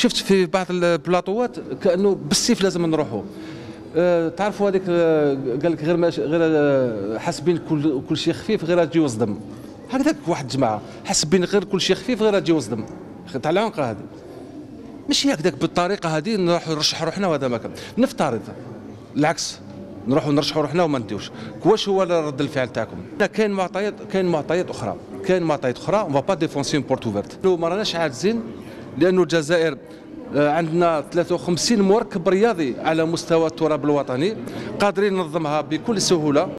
شفت في بعض البلاطوات كأنه بالسيف لازم نروحوا أه تعرفوا هذيك أه، قال لك غير ماش غير أه، حاسبين كل كل شيء خفيف غير تجي وصدم. هكذاك واحد الجماعة حاسبين غير كل شيء خفيف غير تجي وصدم. تاع العنق هذه. ماشي هكذاك بالطريقة هذه نروحوا نرشحوا روحنا وهذا ما كان. نفترض العكس نروحوا نرشحوا روحنا وما نديوش. واش هو رد الفعل تاعكم؟ كاين معطيات كاين معطيات أخرى. كاين معطيات أخرى on pas défoncer porte ouverte ما راناش عاجزين لأنه الجزائر آه، عندنا 53 مركب رياضي على مستوى التراب الوطني قادرين ننظمها بكل سهولة.